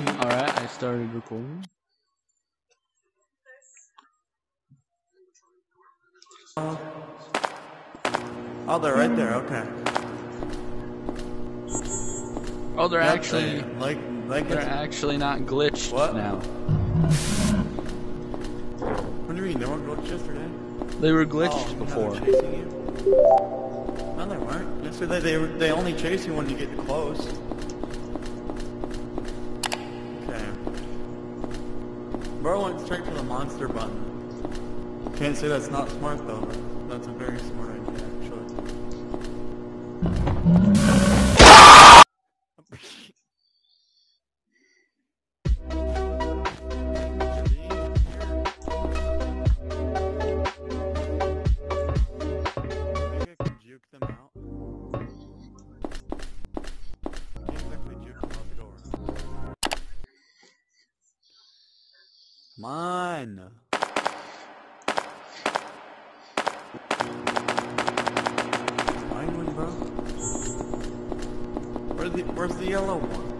Alright, I started recording. Oh, oh, they're right there. Okay. Oh, they're actually like like they're actually not glitched What? now. What do you mean? They weren't glitched yesterday. They were Oh, glitched now before. they're chasing you? No, they weren't. Yesterday they were- they only chase you when you get close. Okay. Bro went straight for the monster button. Can't say that's not smart though. That's a very smart Find one, bro. Where's the Where's the yellow one?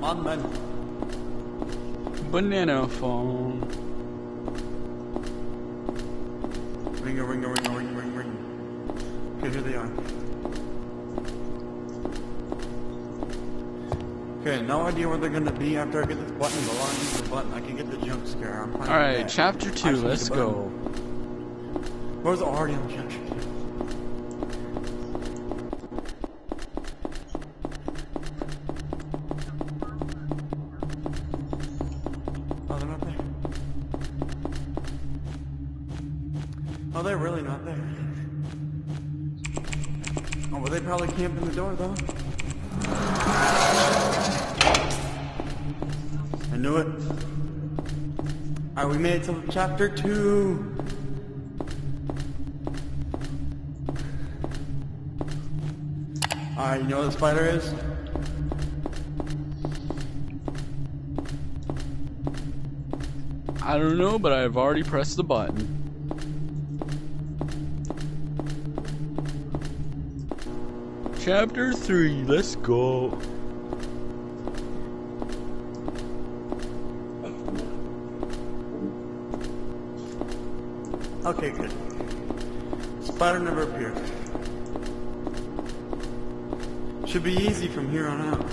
Come on, man. Banana phone. Ring a ring a ring a ring ring ring. Okay, here they are. Okay, no idea where they're gonna be after I get this button, I use the button, I can get the jump scare. I'm fine Alright, chapter two, let's go. Where's already on chapter two? Oh, they're really not there. Oh, well, they probably camped in the door, though. I knew it. Alright, we made it to chapter two. Alright, you know what the spider is? I don't know, but I've already pressed the button. Chapter 3, let's go. Okay, good. Spider never appeared. Should be easy from here on out.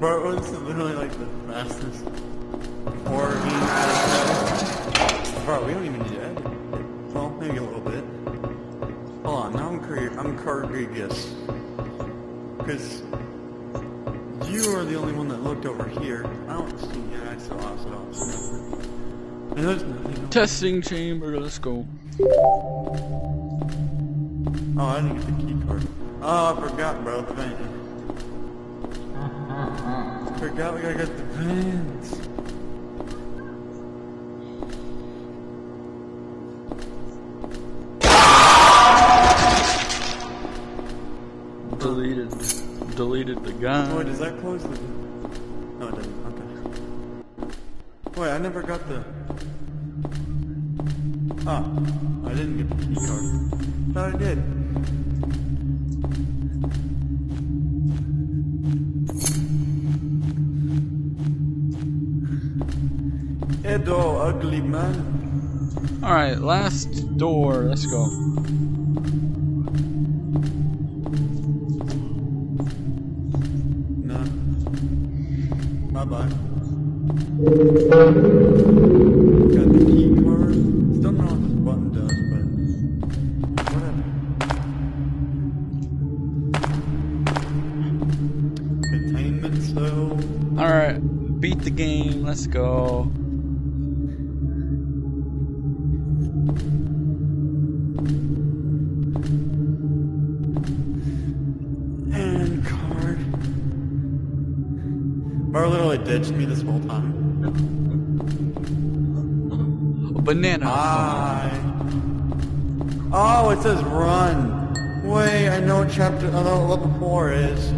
This is literally like the fastest game ever. Bro, we don't even need to edit. A little bit. Hold on, now I'm cur- I'm Rodriguez. Because you are the only one that looked over here. I don't see. Yeah, I saw. I saw. I see nothing. And there's nothing. Testing chamber, let's go. Oh, I didn't get the key card. Oh, I forgot, bro. The van. Forgot we gotta get the vans. Deleted, deleted the gun. Boy, does that close the? No, it doesn't. Okay. Wait, I never got the. Oh, I didn't get the key card. Thought I did. Edo, ugly man. Alright, last door, let's go. Bye bye. Got the key card. Still don't know what this button does, but whatever. Containment cell. Alright, beat the game, let's go. Bar literally ditched me this whole time. Banana. Bye. Oh, it says run. Wait, I know what chapter, I know what level 4 is. I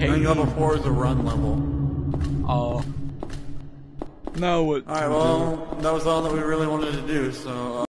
Hey. think level 4 is a run level. Oh. No, what? Alright, well, that was all that we really wanted to do, so, uh,